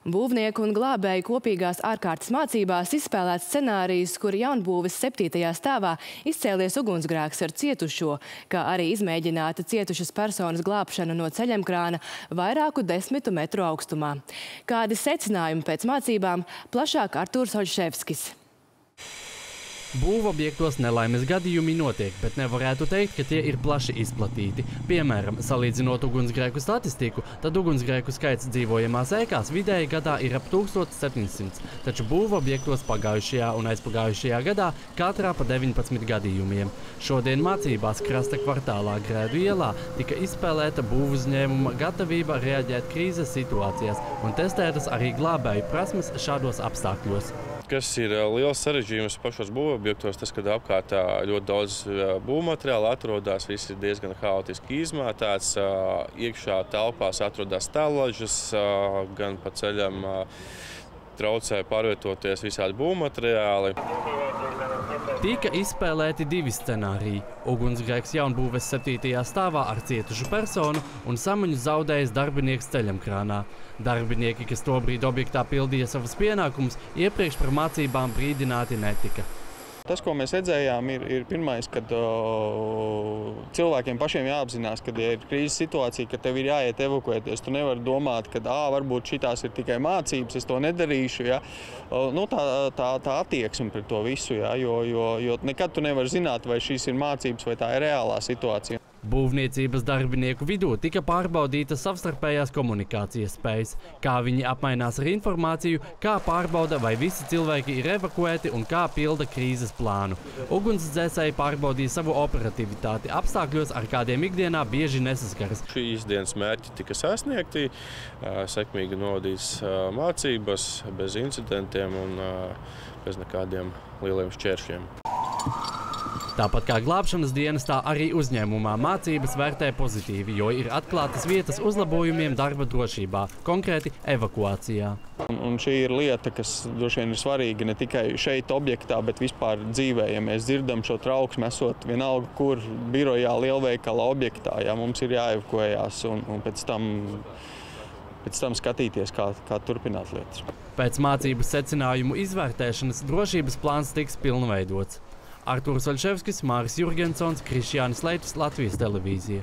Būvnieku un glābēju kopīgās ārkārtas mācībās izspēlēts scenārijs, kur jaunbūves septītajā stāvā izcēlies ugunsgrēks ar cietušo, kā arī izmēģināta cietušas personas glābšana no ceļemkrāna vairāku desmitu metru augstumā. Kādi secinājumi pēc mācībām plašāk Artūrs Oļševskis. Būvobjektos nelaimes gadījumi notiek, bet nevarētu teikt, ka tie ir plaši izplatīti. Piemēram, salīdzinot ugunsgrēku statistiku, tad ugunsgrēku skaits dzīvojamās ēkās vidēji gadā ir ap 1700, taču būvobjektos pagājušajā un aizpagājušajā gadā katrā pa 19 gadījumiem. Šodien mācībās krasta kvartālā Grēdu ielā tika izspēlēta būvuzņēmuma gatavība reaģēt krīzes situācijās un testētas arī glābēju prasmes šādos apstākļos kas ir liels sarežģījums pašos būvobjektos, tas, ka apkārt ļoti daudz būvmateriāla atrodas, viss ir diezgan haotiski izmētāts. Iekšā telpās atrodas tālažas, gan pa ceļam traucē pārvietoties visādi būvmateriāli. Tika izspēlēti divi scenāriji. Ugunsgrēks jaunbūves 7. stāvā ar cietušu personu un samaņu zaudējis darbinieks ceļamkrānā. Darbinieki, kas tobrīd objektā pildīja savus pienākumus, iepriekš par mācībām brīdināti netika. Tas, ko mēs redzējām, ir, ir pirmais, kad o, cilvēkiem pašiem jāapzinās, ka, ja ir krīzes situācija, ka tev ir jāiet evakuēties. Tu nevari domāt, ka ā, varbūt šīs ir tikai mācības, es to nedarīšu. Ja? O, nu, tā, tā, tā attieksme pret to visu, ja? jo, jo, jo nekad tu nevari zināt, vai šīs ir mācības vai tā ir reālā situācija. Būvniecības darbinieku vidū tika pārbaudītas savstarpējās komunikācijas spējas, kā viņi apmainās ar informāciju, kā pārbauda, vai visi cilvēki ir evakuēti un kā pilda krīzes plānu. Ugunsdzēsēji pārbaudīja savu operativitāti apstākļos, ar kādiem ikdienā bieži nesaskaras. Šīs dienas mērķi tika sasniegti, sekmīgi novadīs mācības, bez incidentiem un bez nekādiem lieliem šķēršļiem. Tāpat kā glābšanas dienas, tā arī uzņēmumā mācības vērtē pozitīvi, jo ir atklātas vietas uzlabojumiem darba drošībā, konkrēti evakuācijā. Un, un šī ir lieta, kas droši vien ir svarīga ne tikai šeit objektā, bet vispār dzīvē. Ja mēs dzirdam šo trauksmi, esot vienalga, kur birojā, lielveikala objektā, ja mums ir jāevakuējās un, un pēc tam pēc tam skatīties, kā, kā turpināt lietas. Pēc mācību secinājumu izvērtēšanas drošības plāns tiks pilnveidots. Artūrs Oļševskis, Māris Jurgensons, Krišjānis Leitis, Latvijas televīzija.